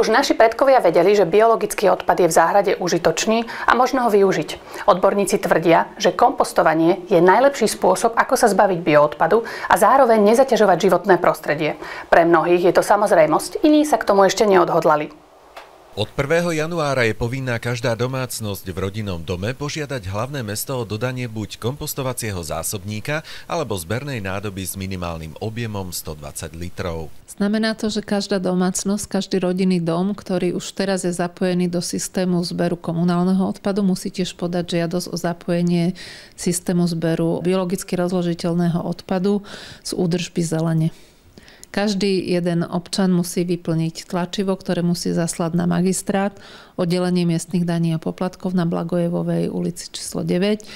Už naši predkovia vedeli, že biologický odpad je v záhrade užitočný a možno ho využiť. Odborníci tvrdia, že kompostovanie je najlepší spôsob, ako sa zbaviť bioodpadu a zároveň nezaťažovať životné prostredie. Pre mnohých je to samozrejmosť, iní sa k tomu ešte neodhodlali. Od 1. januára je povinná každá domácnosť v rodinnom dome požiadať hlavné mesto o dodanie buď kompostovacieho zásobníka alebo zbernej nádoby s minimálnym objemom 120 litrov. Znamená to, že každá domácnosť, každý rodinný dom, ktorý už teraz je zapojený do systému zberu komunálneho odpadu, musí tiež podať žiadosť o zapojenie systému zberu biologicky rozložiteľného odpadu z údržby zelene. Každý jeden občan musí vyplniť tlačivo, ktoré musí zaslať na magistrát, oddelenie miestnych daní a poplatkov na Blagojevovej ulici číslo 9.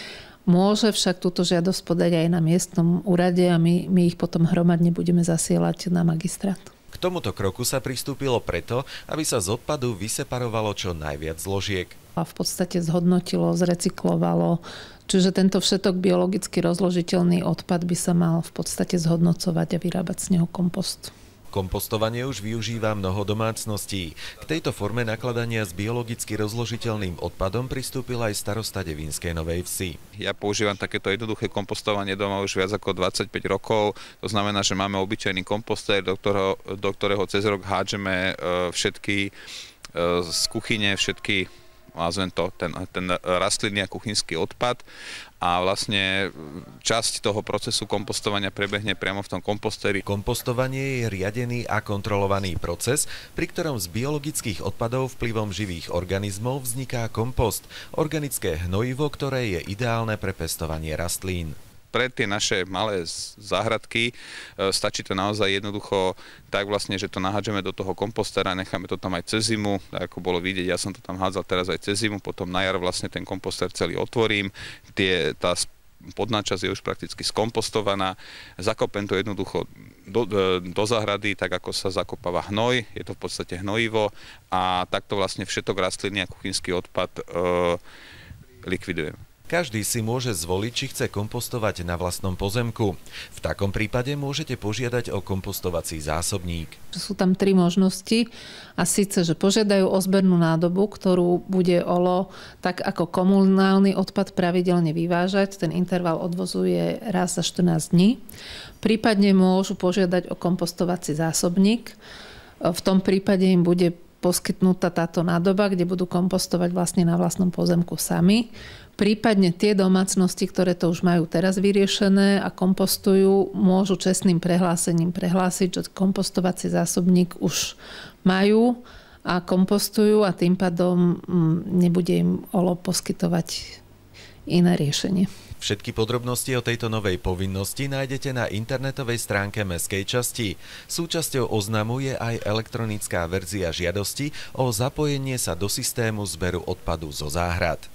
Môže však túto žiadosť podať aj na miestnom úrade a my, my ich potom hromadne budeme zasielať na magistrát. K tomuto kroku sa pristúpilo preto, aby sa z odpadu vyseparovalo čo najviac zložiek. A v podstate zhodnotilo, zrecyklovalo, Čiže tento všetok biologicky rozložiteľný odpad by sa mal v podstate zhodnocovať a vyrábať z neho kompost. Kompostovanie už využíva mnoho domácností. K tejto forme nakladania s biologicky rozložiteľným odpadom pristúpil aj starosta Devinskej Novej Vsi. Ja používam takéto jednoduché kompostovanie doma už viac ako 25 rokov. To znamená, že máme obyčajný kompostér, do ktorého, do ktorého cez rok hádžeme e, všetky e, z kuchyne, všetky nazvem to, ten, ten rastlinný a kuchynský odpad a vlastne časť toho procesu kompostovania prebehne priamo v tom kompostéri. Kompostovanie je riadený a kontrolovaný proces, pri ktorom z biologických odpadov vplyvom živých organizmov vzniká kompost, organické hnojivo, ktoré je ideálne pre pestovanie rastlín pre tie naše malé záhradky e, stačí to naozaj jednoducho tak vlastne, že to nahádžeme do toho kompostera, necháme to tam aj cez zimu, ako bolo vidieť, ja som to tam hádzal teraz aj cez zimu, potom na jar vlastne ten komposter celý otvorím, tie, tá podná časť je už prakticky skompostovaná, zakopem to jednoducho do, e, do zahrady, tak ako sa zakopáva hnoj, je to v podstate hnojivo a takto vlastne všetok rastliny a kuchynský odpad e, likvidujem. Každý si môže zvoliť, či chce kompostovať na vlastnom pozemku. V takom prípade môžete požiadať o kompostovací zásobník. Sú tam tri možnosti a síce, že požiadajú o zbernú nádobu, ktorú bude OLO tak ako komunálny odpad pravidelne vyvážať. Ten interval odvozuje raz za 14 dní. Prípadne môžu požiadať o kompostovací zásobník. V tom prípade im bude poskytnutá táto nádoba, kde budú kompostovať vlastne na vlastnom pozemku sami. Prípadne tie domácnosti, ktoré to už majú teraz vyriešené a kompostujú, môžu čestným prehlásením prehlásiť, že kompostovací zásobník už majú a kompostujú a tým pádom mm, nebude im OLO poskytovať iné riešenie. Všetky podrobnosti o tejto novej povinnosti nájdete na internetovej stránke Mestskej časti. Súčasťou oznamu je aj elektronická verzia žiadosti o zapojenie sa do systému zberu odpadu zo záhrad.